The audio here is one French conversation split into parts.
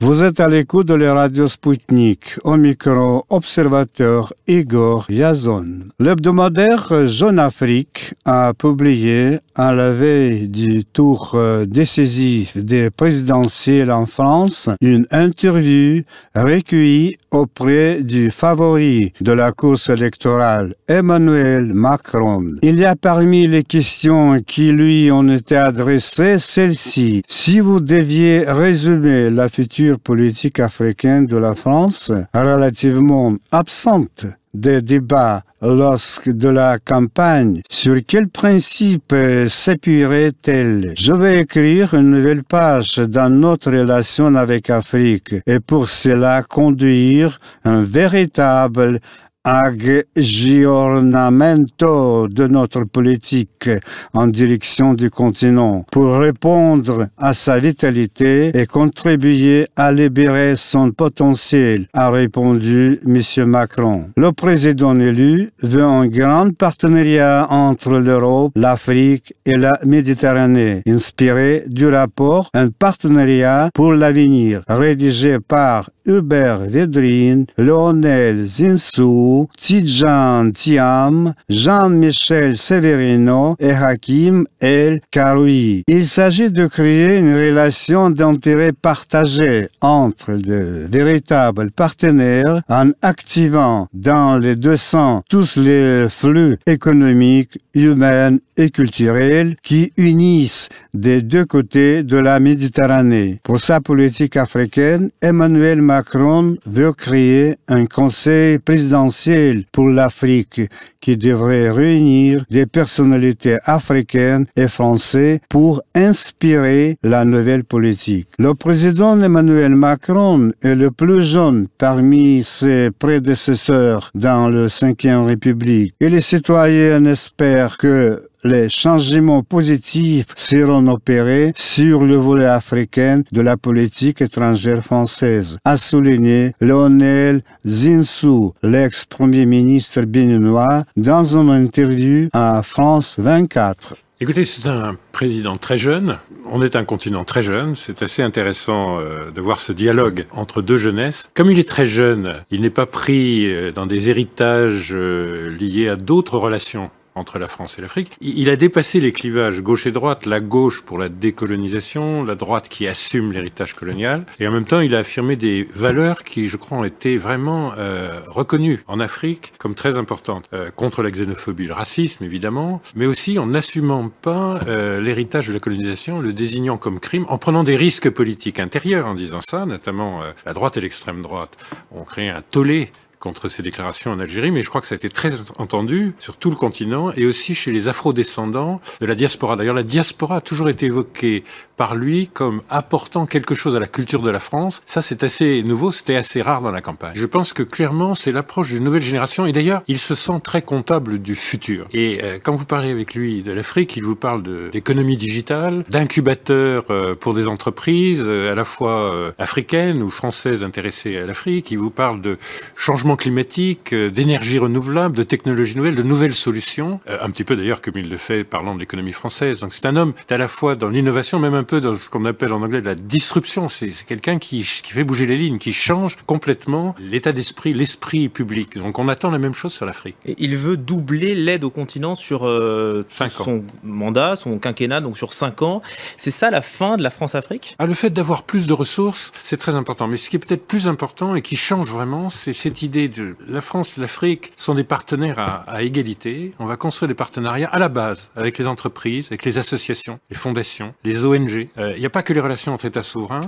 Vous êtes à l'écoute de la radio Sputnik, au micro observateur Igor Yazon. L'hebdomadaire Jeune Afrique a publié à la veille du tour euh, décisif des présidentielles en France une interview recueillie auprès du favori de la course électorale, Emmanuel Macron. Il y a parmi les questions qui lui ont été adressées celle-ci. Si vous deviez résumer la future politique africaine de la France, relativement absente des débats lorsque de la campagne, sur quel principe s'appuierait-elle? Je vais écrire une nouvelle page dans notre relation avec Afrique et pour cela conduire un véritable aggiornamento de notre politique en direction du continent pour répondre à sa vitalité et contribuer à libérer son potentiel, a répondu M. Macron. Le président élu veut un grand partenariat entre l'Europe, l'Afrique et la Méditerranée, inspiré du rapport Un partenariat pour l'avenir, rédigé par Hubert Védrine, Lionel Zinsou, Tidjan Tiam, Jean-Michel Severino et Hakim El Karoui. Il s'agit de créer une relation d'intérêt partagé entre de véritables partenaires en activant dans les deux sens tous les flux économiques, humains et culturels qui unissent des deux côtés de la Méditerranée. Pour sa politique africaine, Emmanuel Macron veut créer un conseil présidentiel pour l'Afrique qui devrait réunir des personnalités africaines et françaises pour inspirer la nouvelle politique. Le président Emmanuel Macron est le plus jeune parmi ses prédécesseurs dans le Cinquième République et les citoyens espèrent que les changements positifs seront opérés sur le volet africain de la politique étrangère française, a souligné Lionel Zinsou, l'ex-premier ministre béninois, dans une interview à France 24. Écoutez, c'est un président très jeune. On est un continent très jeune. C'est assez intéressant euh, de voir ce dialogue entre deux jeunesses. Comme il est très jeune, il n'est pas pris euh, dans des héritages euh, liés à d'autres relations entre la France et l'Afrique. Il a dépassé les clivages gauche et droite, la gauche pour la décolonisation, la droite qui assume l'héritage colonial, et en même temps il a affirmé des valeurs qui, je crois, ont été vraiment euh, reconnues en Afrique comme très importantes, euh, contre la xénophobie, le racisme évidemment, mais aussi en n'assumant pas euh, l'héritage de la colonisation, le désignant comme crime, en prenant des risques politiques intérieurs en disant ça, notamment la droite et l'extrême droite ont créé un tollé contre ces déclarations en Algérie, mais je crois que ça a été très entendu sur tout le continent et aussi chez les afro-descendants de la diaspora. D'ailleurs, la diaspora a toujours été évoquée par lui comme apportant quelque chose à la culture de la France. Ça, c'est assez nouveau, c'était assez rare dans la campagne. Je pense que clairement, c'est l'approche d'une nouvelle génération et d'ailleurs, il se sent très comptable du futur. Et euh, quand vous parlez avec lui de l'Afrique, il vous parle d'économie digitale, d'incubateurs euh, pour des entreprises euh, à la fois africaines ou françaises intéressées à l'Afrique. Il vous parle de changement climatique, euh, d'énergie renouvelable, de technologies nouvelles, de nouvelles solutions, euh, un petit peu d'ailleurs comme il le fait parlant de l'économie française. Donc c'est un homme qui est à la fois dans l'innovation, même un peu dans ce qu'on appelle en anglais de la disruption. C'est quelqu'un qui, qui fait bouger les lignes, qui change complètement l'état d'esprit, l'esprit public. Donc on attend la même chose sur l'Afrique. Il veut doubler l'aide au continent sur euh, son mandat, son quinquennat, donc sur cinq ans. C'est ça la fin de la France-Afrique? Ah, Le fait d'avoir plus de ressources, c'est très important. Mais ce qui est peut-être plus important et qui change vraiment, c'est cette idée la France l'Afrique sont des partenaires à, égalité. On va construire des partenariats à la base avec les entreprises, avec les associations, les fondations, les ONG. Euh, il n'y a pas que les relations entre États souverains.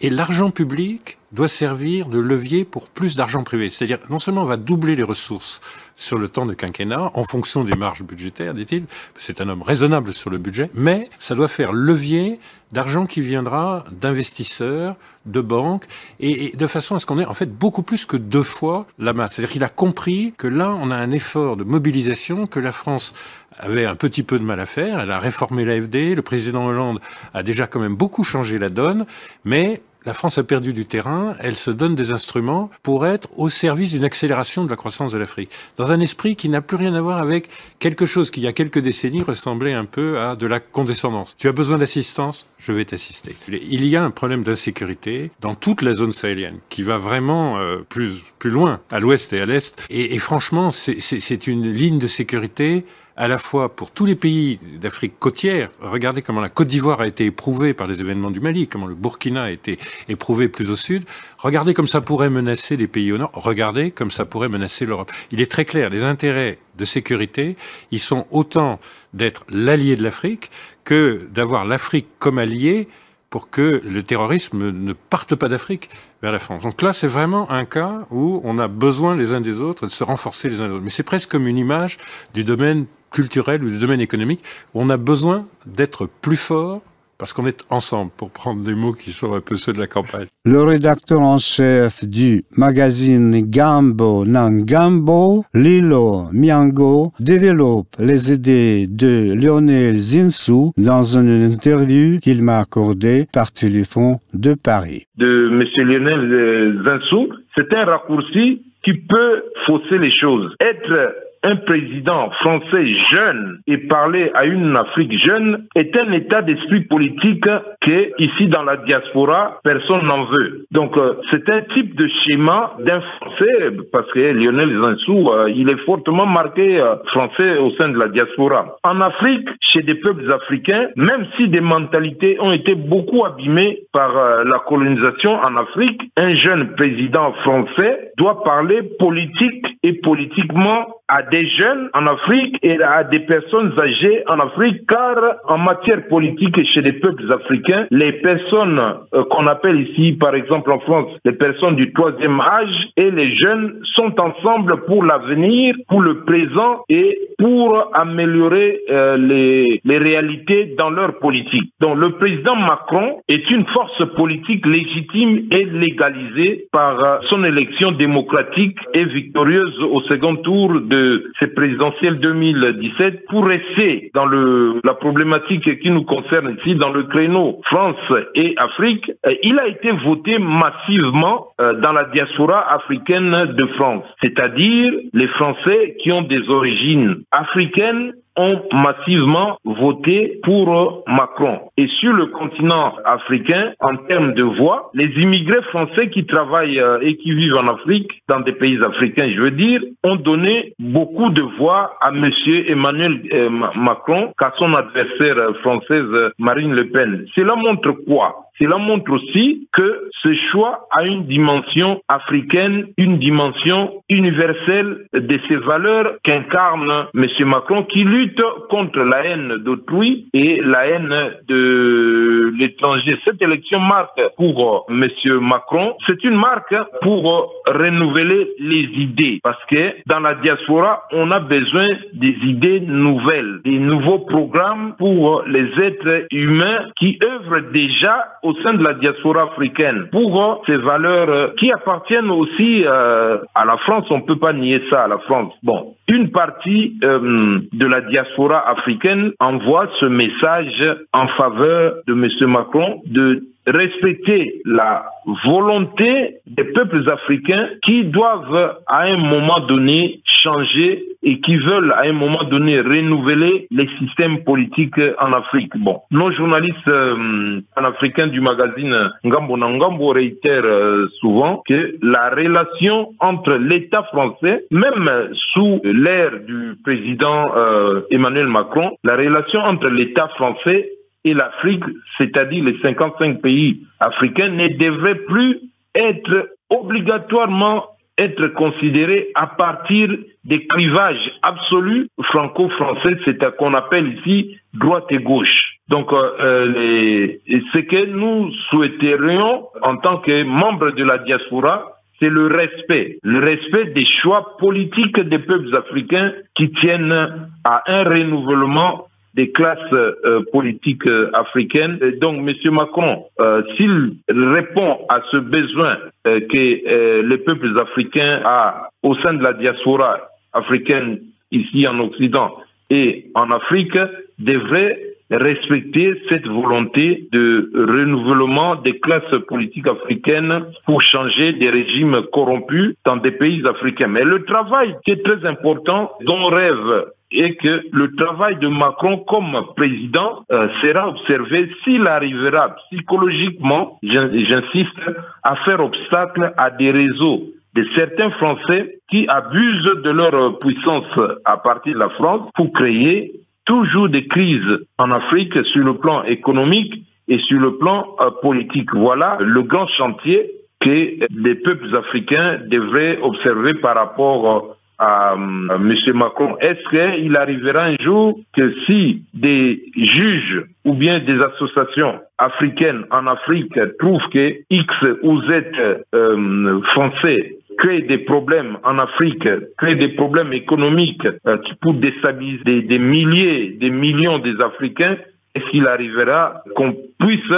Et l'argent public doit servir de levier pour plus d'argent privé. C'est-à-dire, non seulement on va doubler les ressources sur le temps de quinquennat, en fonction des marges budgétaires, dit-il, c'est un homme raisonnable sur le budget, mais ça doit faire levier d'argent qui viendra d'investisseurs, de banques, et, de façon à ce qu'on ait en fait beaucoup plus que deux fois la masse. C'est-à-dire qu'il a compris que là, on a un effort de mobilisation que la France avait un petit peu de mal à faire. Elle a réformé l'AFD, le président Hollande a déjà quand même beaucoup changé la donne, mais la France a perdu du terrain, elle se donne des instruments pour être au service d'une accélération de la croissance de l'Afrique, dans un esprit qui n'a plus rien à voir avec quelque chose qui, il y a quelques décennies, ressemblait un peu à de la condescendance. Tu as besoin d'assistance Je vais t'assister. Il y a un problème d'insécurité dans toute la zone sahélienne qui va vraiment euh, plus, plus loin, à l'ouest et à l'est. Et, et franchement, c'est une ligne de sécurité à la fois pour tous les pays d'Afrique côtière. Regardez comment la Côte d'Ivoire a été éprouvée par les événements du Mali, comment le Burkina a été éprouvé plus au sud. Regardez comme ça pourrait menacer les pays au nord. Regardez comme ça pourrait menacer l'Europe. Il est très clair, les intérêts de sécurité, ils sont autant d'être l'allié de l'Afrique que d'avoir l'Afrique comme allié pour que le terrorisme ne parte pas d'Afrique vers la France. Donc là, c'est vraiment un cas où on a besoin les uns des autres de se renforcer les uns des autres. Mais c'est presque comme une image du domaine culturel ou du domaine économique, où on a besoin d'être plus fort parce qu'on est ensemble, pour prendre des mots qui sont un peu ceux de la campagne. Le rédacteur en chef du magazine Gambo Nangambo, Lilo Miango, développe les idées de Lionel Zinsou dans une interview qu'il m'a accordée par téléphone de Paris. De M. Lionel Zinsou, c'est un raccourci qui peut fausser les choses. Être un président français jeune et parler à une Afrique jeune est un état d'esprit politique que ici dans la diaspora personne n'en veut. Donc euh, c'est un type de schéma d'un français parce que Lionel Zinsou euh, il est fortement marqué euh, français au sein de la diaspora. En Afrique, chez des peuples africains, même si des mentalités ont été beaucoup abîmées par la colonisation en Afrique, un jeune président français doit parler politique et politiquement à des jeunes en Afrique et à des personnes âgées en Afrique, car en matière politique chez les peuples africains, les personnes euh, qu'on appelle ici, par exemple en France, les personnes du troisième âge et les jeunes sont ensemble pour l'avenir, pour le présent et pour améliorer euh, les, les réalités dans leur politique. Donc le président Macron est une force politique légitime et légalisée par euh, son élection démocratique et victorieuse au second tour de ces présidentielles 2017 pour rester dans le, la problématique qui nous concerne ici, dans le créneau France et Afrique, il a été voté massivement euh, dans la diaspora africaine de France, c'est-à-dire les Français qui ont des origines africaines ont massivement voté pour Macron. Et sur le continent africain, en termes de voix, les immigrés français qui travaillent euh, et qui vivent en Afrique, dans des pays africains, je veux dire, ont donné beaucoup de voix à Monsieur Emmanuel euh, Macron qu'à son adversaire française Marine Le Pen. Cela montre quoi? Cela montre aussi que ce choix a une dimension africaine, une dimension universelle de ces valeurs qu'incarne M. Macron qui lutte contre la haine d'autrui et la haine de l'étranger. Cette élection marque pour M. Macron, c'est une marque pour renouveler les idées parce que dans la diaspora, on a besoin des idées nouvelles, des nouveaux programmes pour les êtres humains qui œuvrent déjà au sein de la diaspora africaine pour ces valeurs euh, qui appartiennent aussi euh, à la France. On ne peut pas nier ça à la France. Bon, une partie euh, de la diaspora africaine envoie ce message en faveur de M. Macron de respecter la volonté des peuples africains qui doivent à un moment donné changer et qui veulent à un moment donné renouveler les systèmes politiques en Afrique. Bon, nos journalistes euh, panafricains du magazine Ngambo Nangambo réitèrent euh, souvent que la relation entre l'État français, même sous l'ère du président euh, Emmanuel Macron, la relation entre l'État français et l'Afrique, c'est-à-dire les 55 pays africains, ne devrait plus être obligatoirement être considéré à partir des clivages absolus franco-français, c'est ce qu'on appelle ici droite et gauche. Donc, euh, euh ce que nous souhaiterions en tant que membres de la diaspora, c'est le respect, le respect des choix politiques des peuples africains qui tiennent à un renouvellement des classes euh, politiques euh, africaines. donc, M. Macron, euh, s'il répond à ce besoin que les peuples africains ont au sein de la diaspora africaine ici en Occident et en Afrique, devrait respecter cette volonté de renouvellement des classes politiques africaines pour changer des régimes corrompus dans des pays africains. Mais le travail qui est très important, dont rêve et que le travail de Macron comme président euh, sera observé s'il arrivera psychologiquement, j'insiste, à faire obstacle à des réseaux de certains Français qui abusent de leur puissance à partir de la France pour créer toujours des crises en Afrique sur le plan économique et sur le plan euh, politique. Voilà le grand chantier que les peuples africains devraient observer par rapport euh, à, M. Macron. Est-ce qu'il arrivera un jour que si des juges ou bien des associations africaines en Afrique trouvent que X ou Z euh, français crée des problèmes en Afrique, crée des problèmes économiques euh, pour déstabiliser des, des milliers, des millions des Africains, est-ce qu'il arrivera qu'on puisse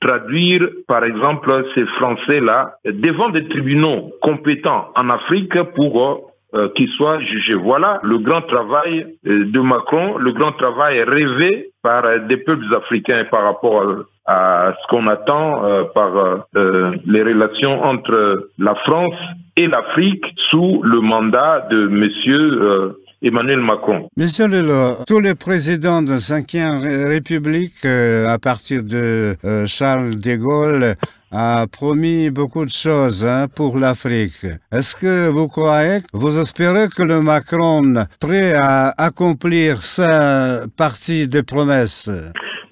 traduire, par exemple, ces Français-là devant des tribunaux compétents en Afrique pour euh, qu'ils soient jugés. Voilà le grand travail euh, de Macron, le grand travail rêvé par euh, des peuples africains par rapport à, ce qu'on attend par les relations entre la France et l'Afrique sous le mandat de Monsieur Emmanuel Macron. Monsieur Lelo, tous les présidents de la Ve République, à partir de Charles de Gaulle, a promis beaucoup de choses hein, pour l'Afrique. Est-ce que vous croyez, vous espérez que le Macron prêt à accomplir sa partie des promesses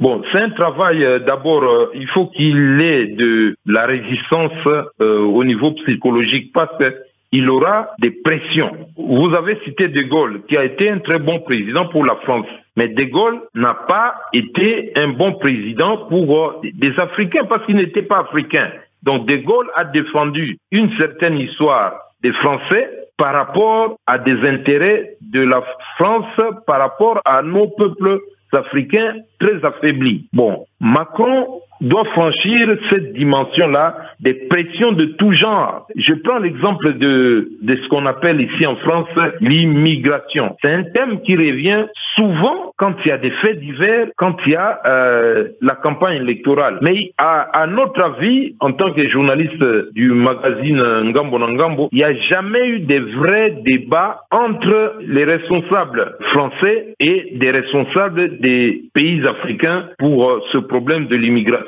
Bon, c'est un travail, euh, d'abord, euh, il faut qu'il ait de la résistance euh, au niveau psychologique parce que il aura des pressions. Vous avez cité De Gaulle, qui a été un très bon président pour la France. Mais De Gaulle n'a pas été un bon président pour euh, des Africains parce qu'il n'était pas africain. Donc De Gaulle a défendu une certaine histoire des Français par rapport à des intérêts de la France, par rapport à nos peuples africains très affaiblis. Bon, Macron doit franchir cette dimension-là des pressions de tout genre. Je prends l'exemple de, de ce qu'on appelle ici en France l'immigration. C'est un thème qui revient souvent quand il y a des faits divers, quand il y a euh, la campagne électorale. Mais à, à, notre avis, en tant que journaliste du magazine Ngambo il n'y a jamais eu de vrais débats entre les responsables français et des responsables des pays africains pour euh, ce problème de l'immigration.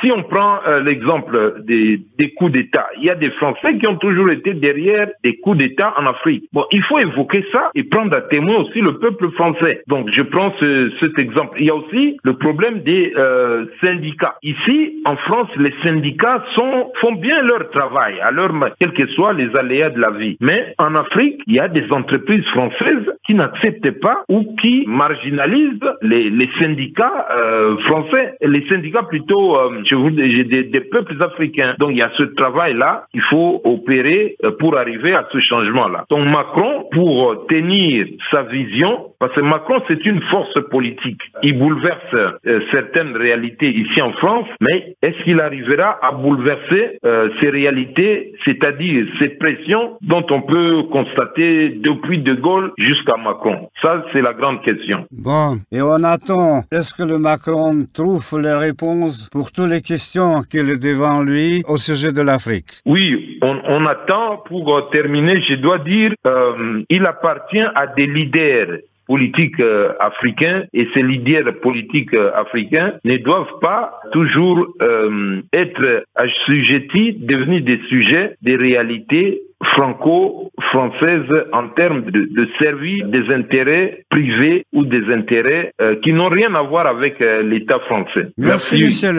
Si on prend euh, l'exemple des, coups d'État, il y a des Français qui ont toujours été derrière des coups d'État en Afrique. Bon, il faut évoquer ça et prendre à témoin aussi le peuple français. Donc, je prends ce, cet exemple. Il y a aussi le problème des euh, syndicats. Ici, en France, les syndicats font bien leur travail, à leur, quels que soient les aléas de la vie. Mais en Afrique, il y a des entreprises françaises qui n'acceptent pas ou qui marginalisent les, les syndicats euh, français, les syndicats plutôt, euh, je vous dis, des, des, peuples africains. Donc il y a ce travail-là, il faut opérer euh, pour arriver à ce changement-là. Donc Macron, pour tenir sa vision, parce que Macron c'est une force politique, il bouleverse euh, certaines réalités ici en France, mais est-ce qu'il arrivera à bouleverser euh, ces réalités, c'est-à-dire ces pressions dont on peut constater depuis De Gaulle jusqu'à Macron? Ça, c'est la grande question. Bon, et on attend, est-ce que le Macron trouve les réponses? Pour toutes les questions qu'il est devant lui au sujet de l'Afrique. Oui, on, on, attend, pour terminer, je dois dire, euh, il appartient à des leaders politiques euh, africains et ces leaders politiques euh, africains ne doivent pas toujours euh, être assujettis, devenir des sujets des réalités franco-françaises en termes de, de, servir des intérêts privés ou des intérêts euh, qui n'ont rien à voir avec euh, l'État français. Merci, Merci. Michel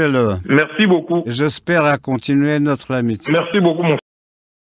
Merci beaucoup. J'espère à continuer notre amitié. Merci beaucoup, mon